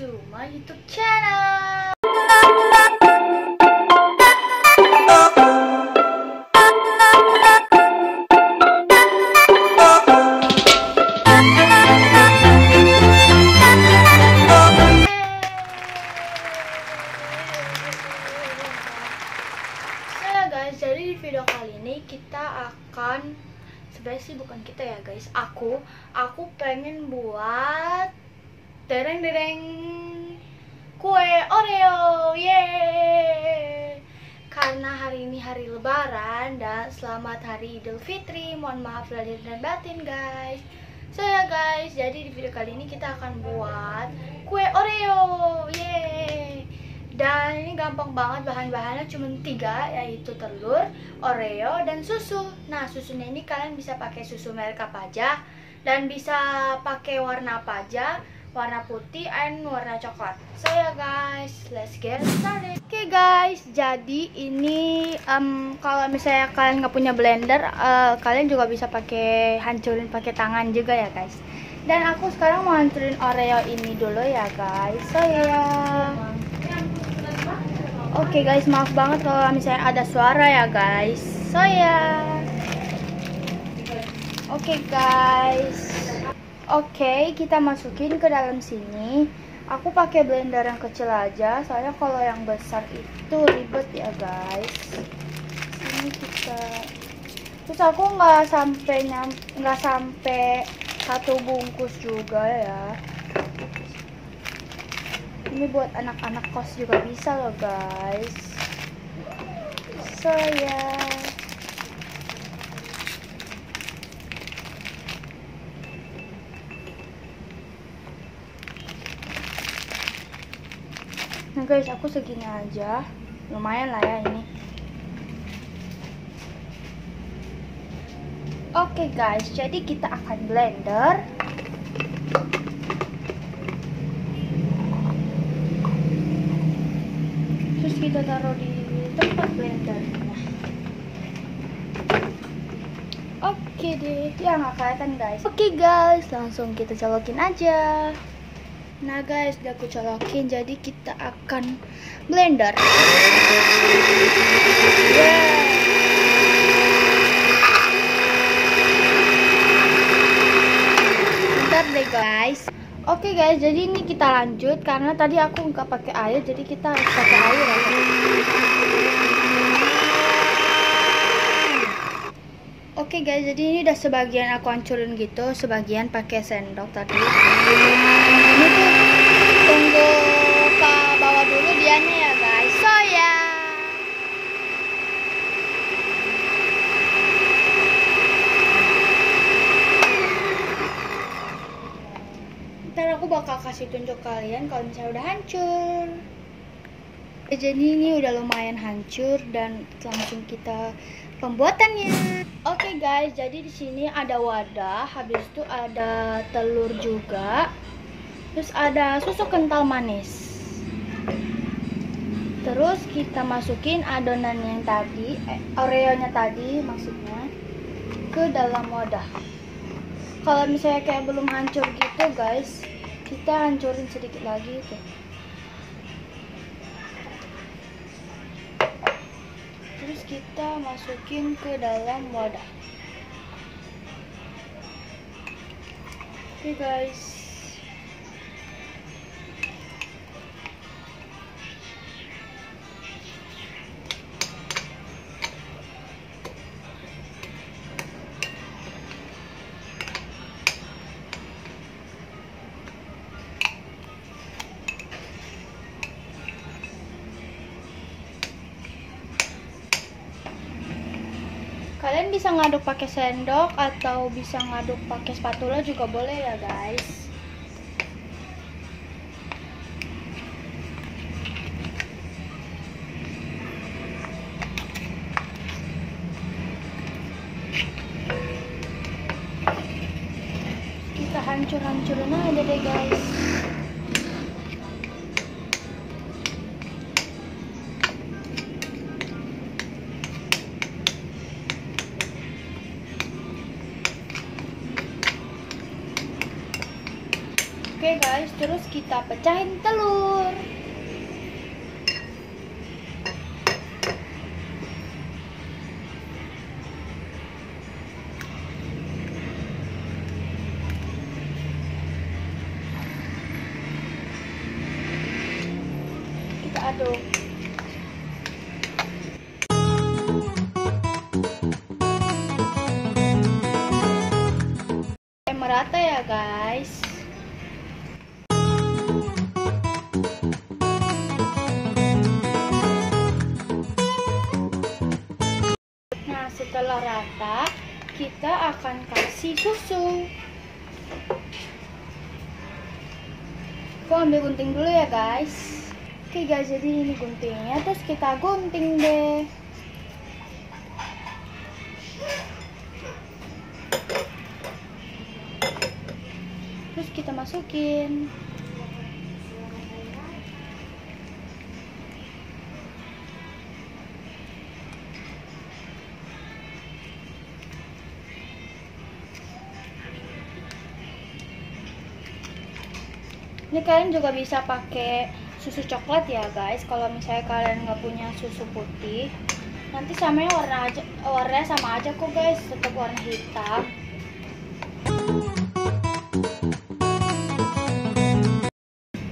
to my YouTube channel. Ya guys, jadi di video kali ini kita akan sebenarnya sih bukan kita ya guys, aku aku pengen buat dereng-dereng kue Oreo, yeay! Karena hari ini hari Lebaran dan selamat hari Idul Fitri. Mohon maaf lahir dan batin guys. So ya guys, jadi di video kali ini kita akan buat kue Oreo, yeay! Dan ini gampang banget bahan-bahannya cuma tiga yaitu telur, Oreo, dan susu. Nah susunya ini kalian bisa pakai susu merek apa aja dan bisa pakai warna apa aja, warna putih and warna coklat. So ya guys, let's get started. Oke guys, jadi ini em, kalau misalnya kalian nggak punya blender, eh, kalian juga bisa pakai hancurin pakai tangan juga ya guys. Dan aku sekarang mau hancurin Oreo ini dulu ya guys. So ya. Oke guys, maaf banget kalau misalnya ada suara ya guys. So ya. Oke guys. Oke, kita masukin ke dalam sini. Aku pakai blender yang kecil aja, soalnya kalau yang besar itu ribet ya guys. Sini kita. Terus aku nggak sampai nyam, nggak sampai satu bungkus juga ya. Ini buat anak-anak kos juga bisa loh guys. So ya. Nah guys, aku segini aja. Lumayan lah ya ini. Oke guys, jadi kita akan blender. Terus kita taruh di tempat blendernya. Oke deh, ya nggak kelihatan guys. Oke guys, langsung kita colokin aja. Nah guys, udah aku colokin, jadi kita akan blender. Yeah. Bentar deh guys. Oke guys, jadi ini kita lanjut karena tadi aku nggak pakai air, jadi kita harus pakai air ya. Oke guys, jadi ini udah sebagian aku hancurin gitu, sebagian pakai sendok tadi. Ini tuh tunggu ke bawah dulu dianya ya guys. So ya. Ntar aku bakal kasih tunjuk kalian kalau misalnya udah hancur. Ya, Jadi ini udah lumayan hancur dan langsung kita pembuatannya. Oke guys, jadi di sini ada wadah, habis itu ada telur juga. Terus ada susu kental manis. Terus kita masukin adonan yang tadi, eh, Oreo-nya tadi maksudnya ke dalam wadah. Kalau misalnya kayak belum hancur gitu guys, kita hancurin sedikit lagi tuh. Terus kita masukin ke dalam wadah. Oke guys. Bisa ngaduk pakai sendok atau bisa ngaduk pakai spatula juga boleh ya, guys. Kita hancur-hancurin aja deh, guys. Guys, terus kita pecahin telur. Kita aduk. Merata ya guys setelah rata kita akan kasih susu. Aku ambil gunting dulu ya guys. Oke guys jadi ini guntingnya terus kita gunting deh. Terus kita masukin ini kalian juga bisa pakai susu coklat ya guys. Kalau misalnya kalian nggak punya susu putih nanti samanya warna aja warnanya sama aja kok guys. Tetap warna hitam.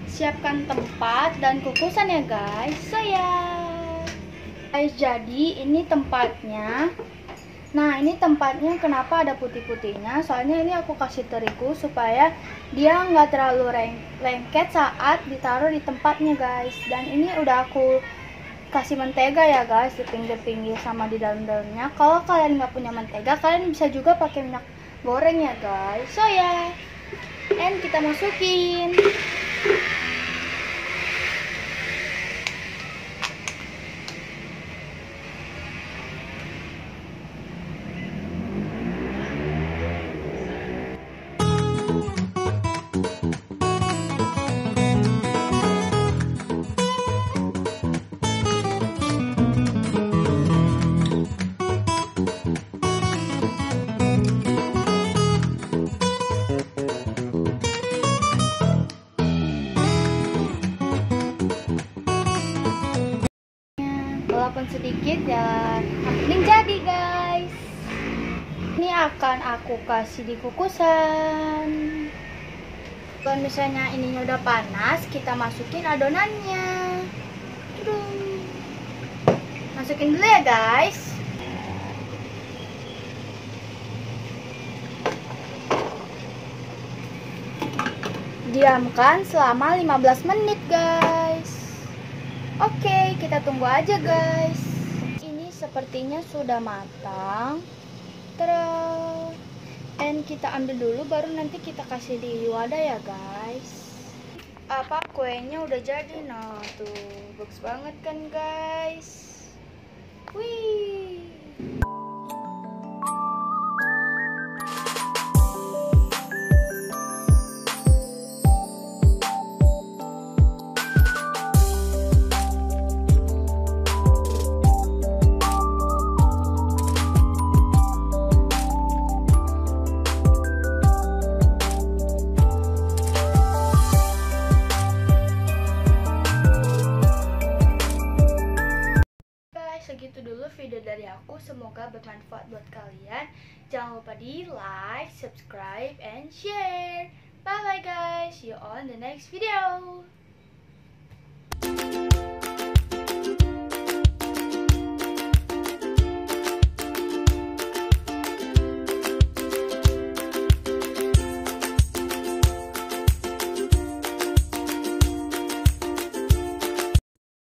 Siapkan tempat dan kukusan ya guys. Saya. Guys jadi ini tempatnya nah ini tempatnya kenapa ada putih-putihnya? Soalnya ini aku kasih terigu supaya dia nggak terlalu lengket saat ditaruh di tempatnya guys. Dan ini udah aku kasih mentega ya guys di pinggir-pinggir sama di dalam-dalamnya. Kalau kalian nggak punya mentega kalian bisa juga pakai minyak goreng ya guys. So ya. And kita masukin sedikit ya. Yang penting jadi guys. Ini akan aku kasih di kukusan. Kalau misalnya ininya udah panas kita masukin adonannya. Masukin dulu ya guys. Diamkan selama 15 menit guys. Oke, kita tunggu aja guys. Ini sepertinya sudah matang. Terus, and kita ambil dulu, baru nanti kita kasih di wadah ya guys. Apa kuenya udah jadi? Nah tuh, bagus banget kan guys. Wih. nobody like, subscribe, and share. Bye-bye guys. See you all in the next video.